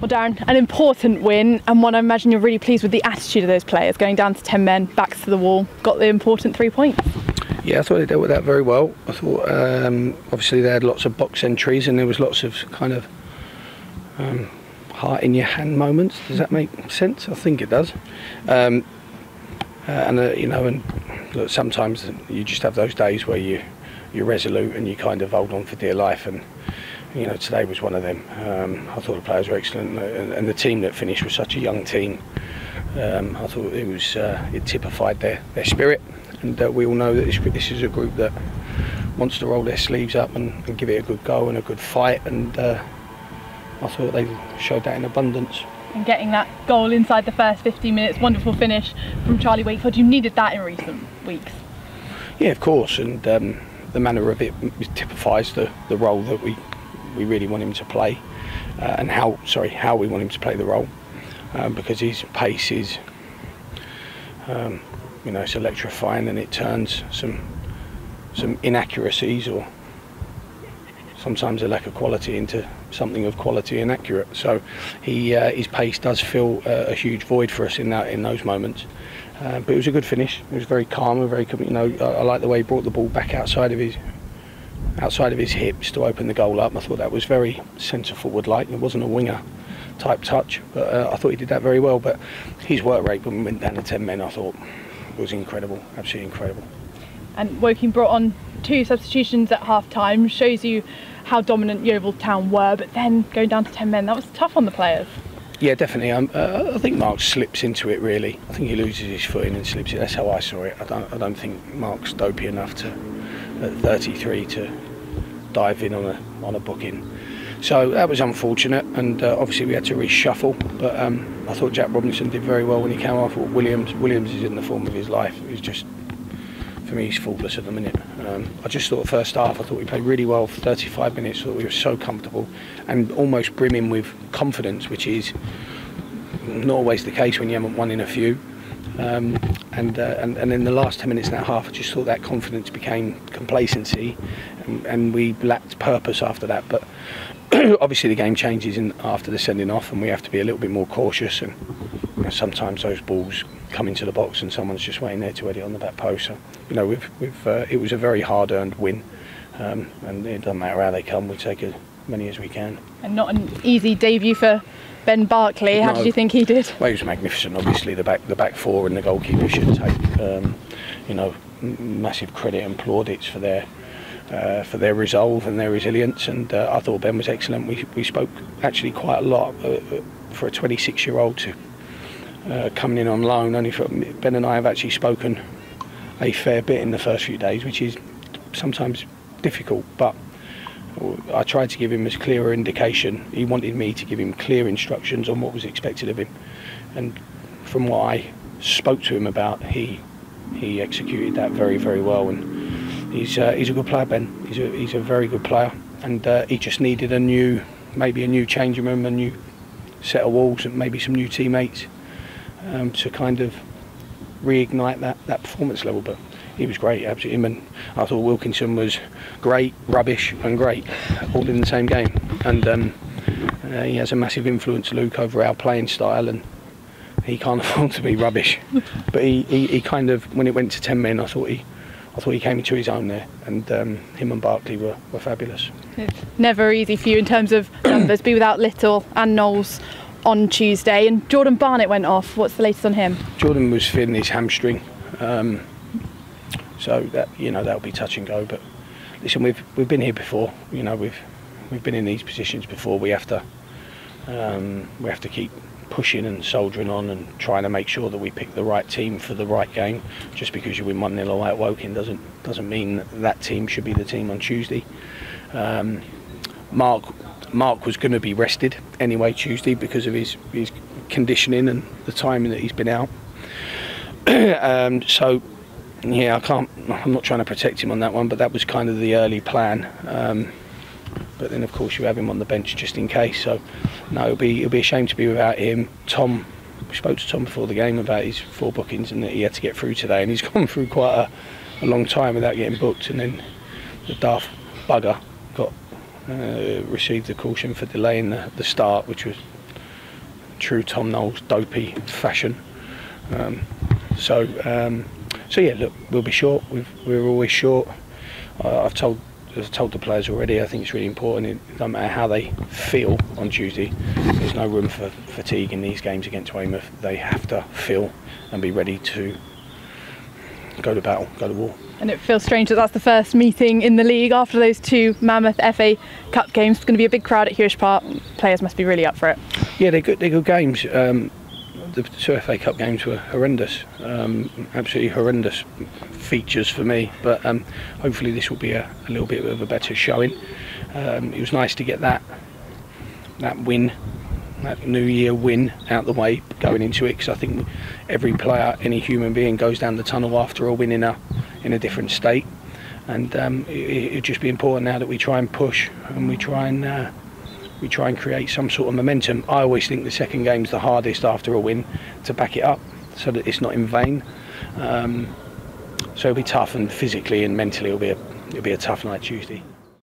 Well, Darren, an important win and one I imagine you're really pleased with the attitude of those players, going down to 10 men, backs to the wall, got the important three points. Yeah, I thought they dealt with that very well. I thought um, obviously they had lots of box entries and there was lots of kind of um, heart in your hand moments. Does that make sense? I think it does. Um, uh, and uh, you know, and look, sometimes you just have those days where you you're resolute and you kind of hold on for dear life and you know, today was one of them. Um, I thought the players were excellent, and, and, the team that finished was such a young team. Um, I thought it was uh, it typified their, their spirit, and uh, we all know that this, this, is a group that wants to roll their sleeves up and, and give it a good go and a good fight, and uh, I thought they showed that in abundance. And getting that goal inside the first 15 minutes, wonderful finish from Charlie Wakefield. You needed that in recent weeks. Yeah, of course, and um, the manner of it typifies the, the role that we we really want him to play, uh, and how sorry how we want him to play the role, um, because his pace is, um, you know, it's electrifying and it turns some some inaccuracies or sometimes a lack of quality into something of quality and accurate. So he uh, his pace does fill uh, a huge void for us in that in those moments. Uh, but it was a good finish. It was very calm and very, you know, I, I like the way he brought the ball back outside of his outside of his hips to open the goal up. I thought that was very centre forward like. It wasn't a winger type touch, but uh, I thought he did that very well. But his work rate when we went down to 10 men, I thought was incredible, absolutely incredible. And Woking brought on two substitutions at half time, shows you how dominant Yeovil Town were, but then going down to 10 men, that was tough on the players. Yeah, definitely. Um, uh, I think Mark slips into it really. I think he loses his footing and slips it. That's how I saw it. I don't, I don't think Mark's dopey enough to, at 33 to dive in on a on a booking. So that was unfortunate, and uh, obviously we had to reshuffle. But um, I thought Jack Robinson did very well when he came off. Williams Williams is in the form of his life. He's just for me he's faultless at the minute. Um, I just thought first half I thought we played really well for 35 minutes. Thought we were so comfortable and almost brimming with confidence, which is not always the case when you haven't won in a few. Um, and, uh, and and in the last 10 minutes and a half, I just thought that confidence became complacency, and, and we lacked purpose after that. But obviously, the game changes in, after the sending off, and we have to be a little bit more cautious. And you know, sometimes those balls come into the box, and someone's just waiting there to head it on the back post. So, you know, we've, we've, uh, it was a very hard-earned win, um, and it doesn't matter how they come. We take as many as we can. And not an easy debut for Ben Barclay. How no, did you think he did? Well, he was magnificent. Obviously, the back the back four and the goalkeeper should take um, you know massive credit and plaudits for their uh, for their resolve and their resilience. And uh, I thought Ben was excellent. We we spoke actually quite a lot uh, uh for a 26 year old to uh, coming in on loan. Only for Ben and I have actually spoken a fair bit in the first few days, which is sometimes difficult, but I tried to give him as clear an indication. He wanted me to give him clear instructions on what was expected of him, and from what I spoke to him about, he he executed that very very well. And he's uh, he's a good player, Ben. He's a he's a very good player, and uh, he just needed a new maybe a new changing room, a new set of walls, and maybe some new teammates um, to kind of reignite that that performance level. But he was great, absolutely. Him and I thought Wilkinson was great, rubbish, and great, all in the same game. And um, uh, he has a massive influence, Luke, over our playing style, and he can't afford to be rubbish. But he, he, he kind of, when it went to ten men, I thought he. I thought he came into his own there, and um, him and Barclay were, were fabulous. It's never easy for you in terms of numbers, be without Little and Knowles on Tuesday. And Jordan Barnett went off. What's the latest on him? Jordan was feeling his hamstring. Um, so that you know that'll be touch and go. But listen, we've we've been here before. You know we've we've been in these positions before. We have to um, we have to keep pushing and soldiering on and trying to make sure that we pick the right team for the right game. Just because you win one 0 away at Woking doesn't doesn't mean that, that team should be the team on Tuesday. Um, Mark Mark was going to be rested anyway Tuesday because of his his conditioning and the timing that he's been out. um, so yeah, I can't. I'm not trying to protect him on that one, but that was kind of the early plan. Um, but then, of course, you have him on the bench just in case. So, no, it'll be it'll be a shame to be without him. Tom, we spoke to Tom before the game about his four bookings and that he had to get through today, and he's gone through quite a, a long time without getting booked. And then the daft bugger got uh, received the caution for delaying the, the start, which was true Tom Knowles dopey fashion. Um, so um, so yeah, look, we'll be short. We've, we're always short. Uh, I've told I've told the players already. I think it's really important. It doesn't matter how they feel on Tuesday. There's no room for fatigue in these games against Weymouth. They have to feel and be ready to go to battle, go to war. And it feels strange that that's the first meeting in the league after those two mammoth FA Cup games. It's going to be a big crowd at Huish Park. Players must be really up for it. Yeah, they're good. They're good games. Um, the two FA Cup games were horrendous, um, absolutely horrendous features for me. But um, hopefully this will be a, a, little bit of a better showing. Um, it was nice to get that that win, that New Year win out the way going into it because I think every player, any human being, goes down the tunnel after a win in a in a different state. And um, it would just be important now that we try and push and we try and. Uh, we try and create some sort of momentum. I always think the second game's the hardest after a win to back it up so that it's not in vain. Um, so it'll be tough and physically and mentally it'll be a, it'll be a tough night Tuesday.